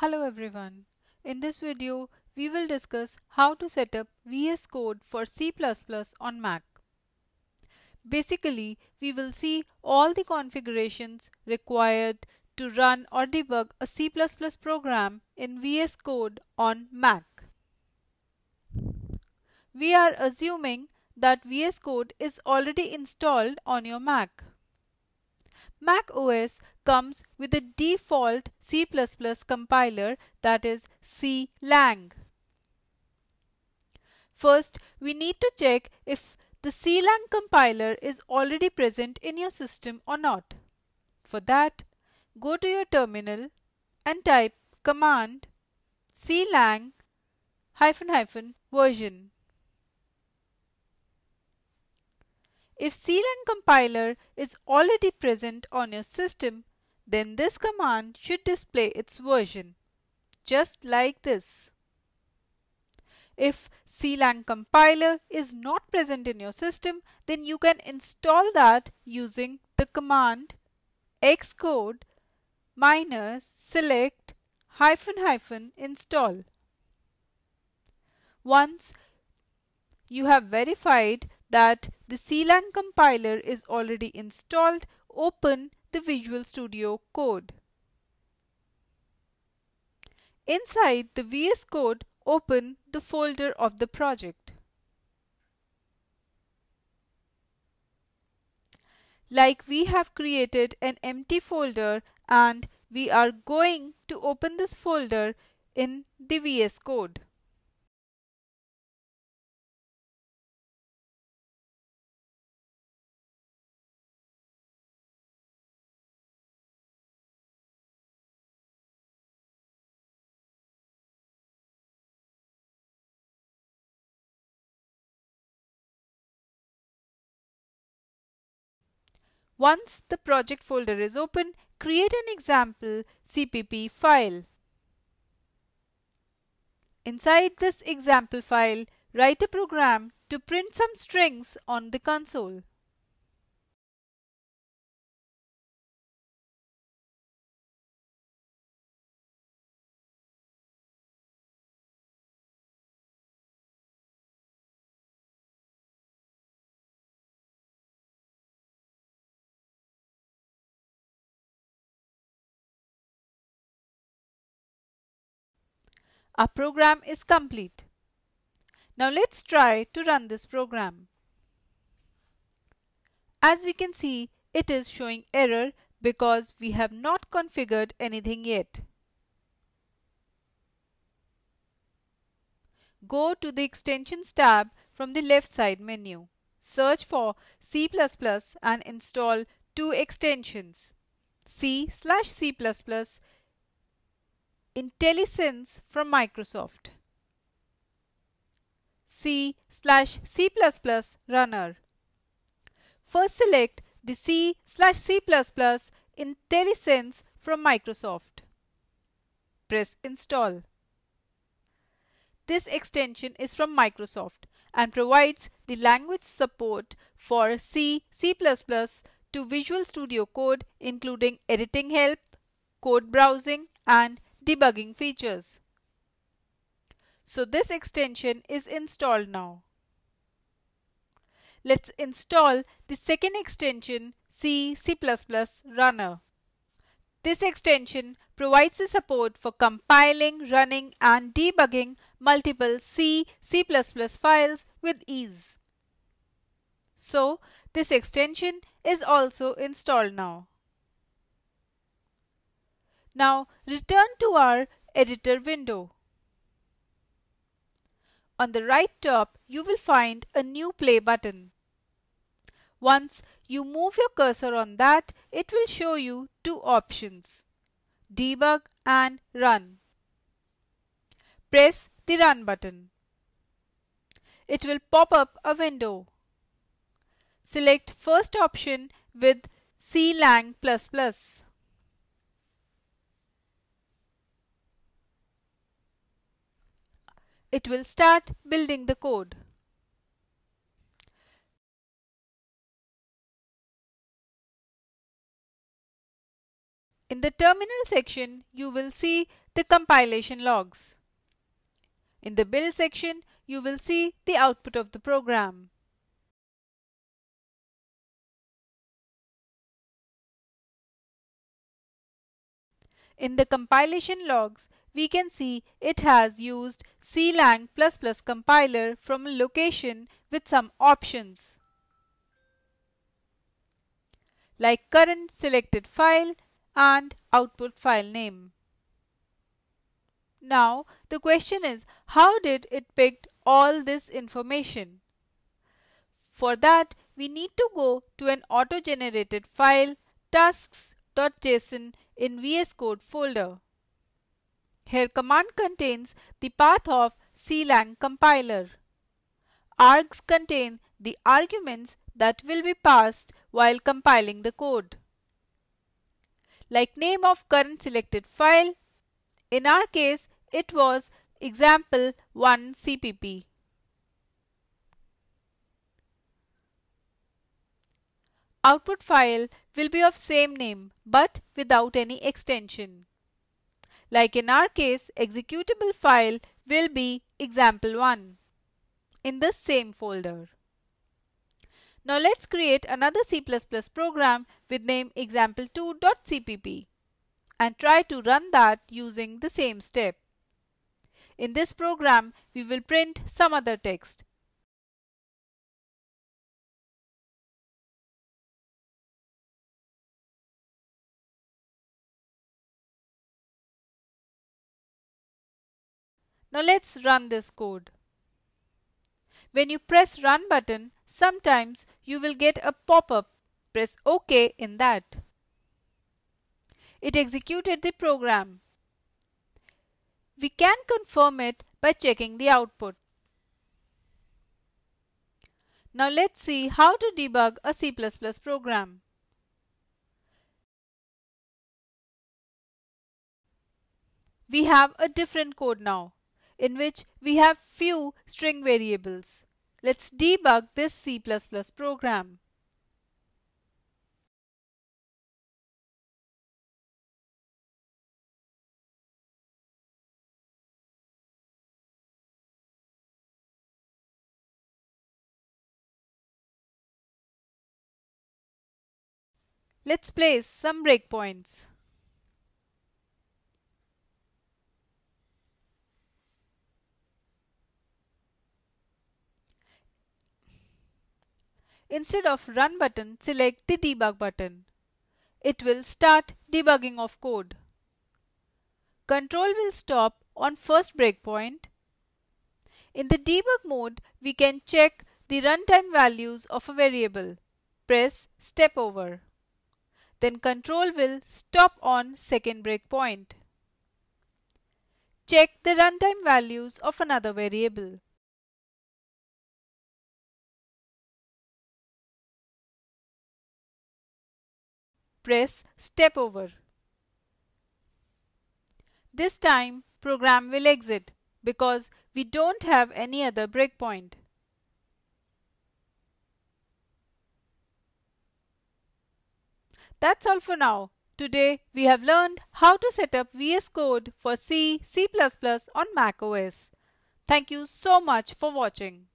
Hello everyone. In this video, we will discuss how to set up VS Code for C++ on Mac. Basically, we will see all the configurations required to run or debug a C++ program in VS Code on Mac. We are assuming that VS Code is already installed on your Mac. Mac OS comes with a default C++ compiler that is CLang. First, we need to check if the CLang compiler is already present in your system or not. For that, go to your terminal and type command clang hyphen hyphen version. If CLang compiler is already present on your system, then this command should display its version, just like this. If CLang compiler is not present in your system, then you can install that using the command xcode minus select hyphen hyphen install. Once you have verified that the CLang compiler is already installed, open the Visual Studio Code. Inside the VS Code, open the folder of the project. Like we have created an empty folder and we are going to open this folder in the VS Code. Once the project folder is open, create an example CPP file. Inside this example file, write a program to print some strings on the console. Our program is complete. Now let's try to run this program. As we can see, it is showing error because we have not configured anything yet. Go to the Extensions tab from the left side menu. Search for C++ and install two extensions, C slash C++ IntelliSense from Microsoft. C slash C++ runner. First select the C slash C++ IntelliSense from Microsoft. Press install. This extension is from Microsoft and provides the language support for C, C++ to Visual Studio Code including editing help, code browsing and debugging features. So this extension is installed now. Let's install the second extension C C++ Runner. This extension provides the support for compiling, running and debugging multiple C, C++ files with ease. So this extension is also installed now. Now return to our editor window. On the right top, you will find a new play button. Once you move your cursor on that, it will show you two options, debug and run. Press the run button. It will pop up a window. Select first option with CLang++. It will start building the code. In the terminal section, you will see the compilation logs. In the build section, you will see the output of the program. In the compilation logs, we can see it has used clang++ compiler from a location with some options like current selected file and output file name. Now the question is how did it pick all this information? For that we need to go to an auto-generated file tasks.json in VS Code folder. Here command contains the path of clang compiler. Args contain the arguments that will be passed while compiling the code. Like name of current selected file, in our case it was example1 CPP. Output file will be of same name but without any extension. Like in our case, executable file will be example1 in the same folder. Now let's create another C++ program with name example2.cpp and try to run that using the same step. In this program, we will print some other text. Now let's run this code. When you press run button, sometimes you will get a pop-up. Press OK in that. It executed the program. We can confirm it by checking the output. Now let's see how to debug a C++ program. We have a different code now in which we have few string variables. Let's debug this C++ program. Let's place some breakpoints. Instead of Run button, select the Debug button. It will start debugging of code. Control will stop on first breakpoint. In the debug mode, we can check the runtime values of a variable. Press step over. Then control will stop on second breakpoint. Check the runtime values of another variable. Press step over. This time program will exit because we don't have any other breakpoint. That's all for now. Today we have learned how to set up VS Code for C, C++ on macOS. Thank you so much for watching.